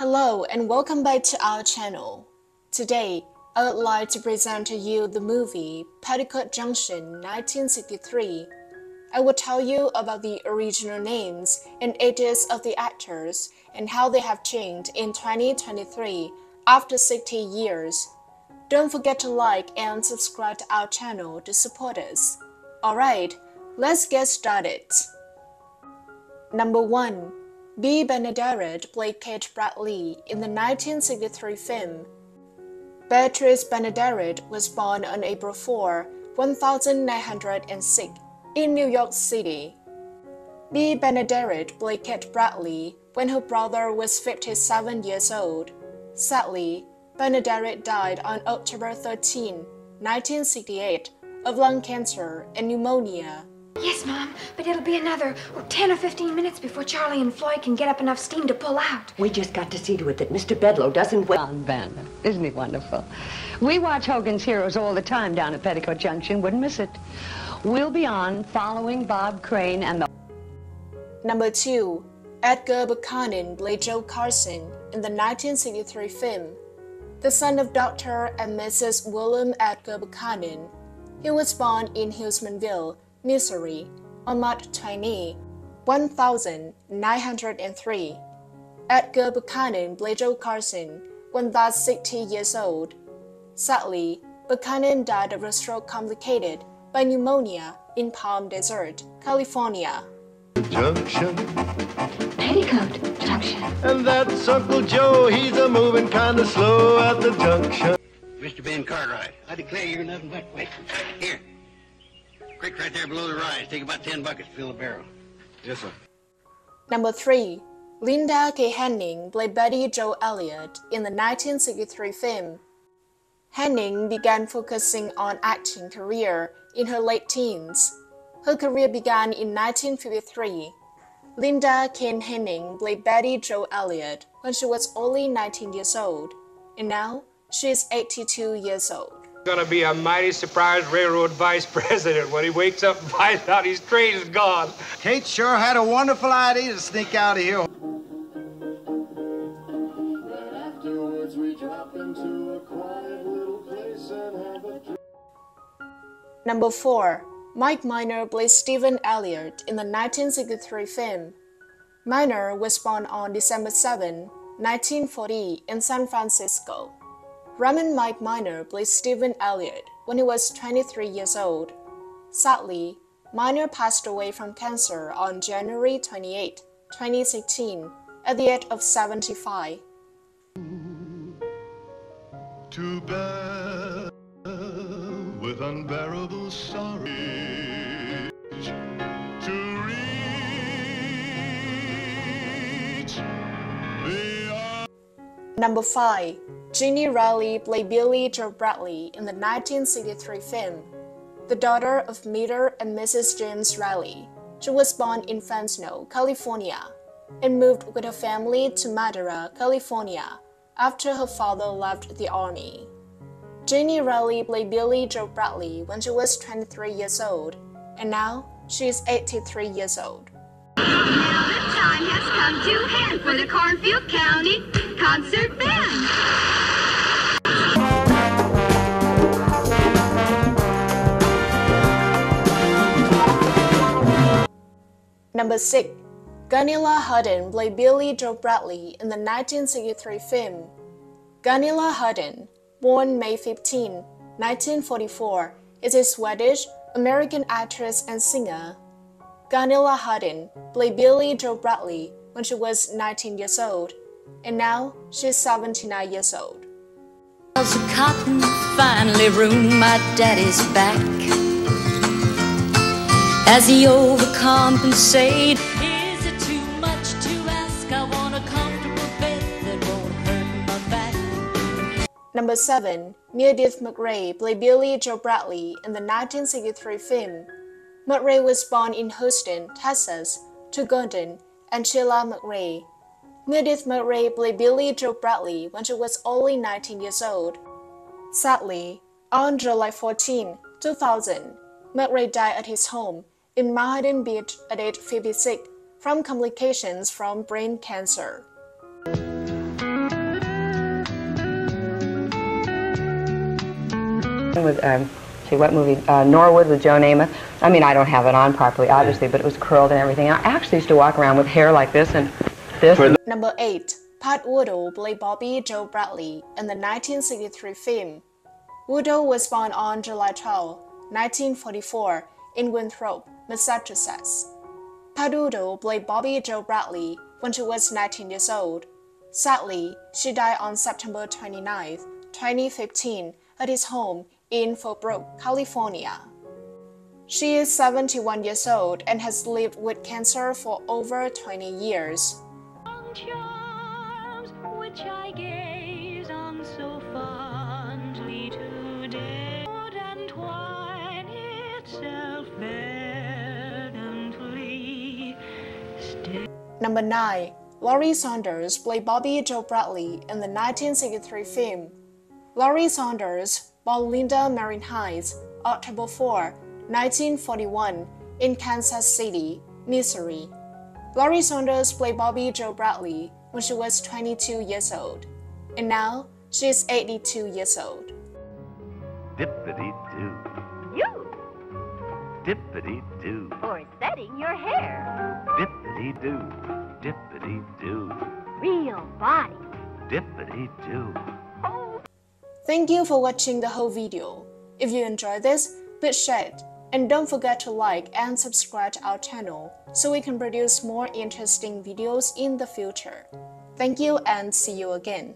Hello and welcome back to our channel. Today, I would like to present to you the movie Petticoat Junction 1963. I will tell you about the original names and ages of the actors and how they have changed in 2023 after 60 years. Don't forget to like and subscribe to our channel to support us. Alright, let's get started. Number 1. Bea Benaderet played Kate Bradley in the 1963 film. Beatrice Benaderet was born on April 4, 1906, in New York City. Bea Benaderet played Kate Bradley when her brother was 57 years old. Sadly, Benaderet died on October 13, 1968, of lung cancer and pneumonia. Yes, Mom, but it'll be another 10 or 15 minutes before Charlie and Floyd can get up enough steam to pull out. We just got to see to it that Mr. Bedloe doesn't wait. John Banner. Isn't he wonderful? We watch Hogan's Heroes all the time down at Petticoat Junction. Wouldn't miss it. We'll be on following Bob Crane and the... Number 2. Edgar Buchanan played Joe Carson in the 1963 film. The son of Dr. and Mrs. William Edgar Buchanan, he was born in Humansville, Missouri, on March 20, 1903. Edgar Buchanan played Joe Carson when thus 60 years old. Sadly, Buchanan died of a stroke complicated by pneumonia in Palm Desert, California. Junction, Petticoat Junction. and that's Uncle Joe. He's a moving kind of slow at the junction. Mr. Ben Cartwright, I declare you're nothing but wait. Here. Creek right there below the rise. Take about ten buckets fill the barrel. Yes, sir. Number 3. Linda Kaye Henning played Betty Jo Elliott in the 1963 film. Henning began focusing on acting career in her late teens. Her career began in 1953. Linda Kaye Henning played Betty Jo Elliott when she was only 19 years old, and now she is 82 years old. Gonna be a mighty surprised railroad vice president when he wakes up and finds out his train is gone. Kate sure had a wonderful idea to sneak out of here. Afterwards, we drop into a quiet little place and have a drink. Number 4. Mike Minor played Stephen Elliott in the 1963 film. Minor was born on December 7, 1940, in San Francisco. Raymond Mike Minor played Stephen Elliott when he was 23 years old. Sadly, Minor passed away from cancer on January 28, 2016, at the age of 75. To bear with unbearable sorrow. To reach. Number 5. Jeannine Riley played Billy Joe Bradley in the 1963 film. The daughter of Mr. and Mrs. James Riley, she was born in Fresno, California, and moved with her family to Madera, California, after her father left the army. Jeannine Riley played Billy Joe Bradley when she was 23 years old, and now she is 83 years old. Time has come to hand for the Cornfield County Concert Band. Number 6. Gunilla Hutton played Billy Joe Bradley in the 1963 film. Gunilla Hutton, born May 15, 1944, is a Swedish American actress and singer. Gunilla Hutton played Billy Joe Bradley when she was 19 years old, and now she's 79 years old. Bales of cotton finally ruined my daddy's back. As he overcompensate, is it too much to ask? I want a comfortable bed that won't hurt my back. Number 7. Meredith MacRae played Billy Joe Bradley in the 1963 film. MacRae was born in Houston, Texas, to Gordon and Sheila MacRae. Meredith MacRae played Billy Joe Bradley when she was only 19 years old. Sadly, on July 14, 2000, MacRae died at his home in Manhattan Beach at age 56 from complications from brain cancer. With um, see, what movie? Uh, Norwood with Joe Namath. I mean, I don't have it on properly, obviously, but it was curled and everything. I actually used to walk around with hair like this and this. Number 8. Pat Woodell played Bobby Joe Bradley in the 1963 film. Woodell was born on July 12, 1944, in Winthrop, Massachusetts. Pat Woodell played Bobby Joe Bradley when she was 19 years old. Sadly, she died on September 29, 2015, at his home in Fallbrook, California. She is 71 years old and has lived with cancer for over 20 years. charms which I gaze on so fondly today. Wood and itself verdantly Number 9. Lori Saunders played Bobby Joe Bradley in the 1963 film. Lori Saunders born Linda Marin Hines, October 4, 1941, in Kansas City, Missouri. Lori Saunders played Bobby Joe Bradley when she was 22 years old, and now she is 82 years old. Dippity doo. You Dippity doo. for setting your hair. Dippity doo. Dippity doo. Real body. Dippity doo. Thank you for watching the whole video. If you enjoyed this, please share it. And don't forget to like and subscribe to our channel so we can produce more interesting videos in the future. Thank you and see you again.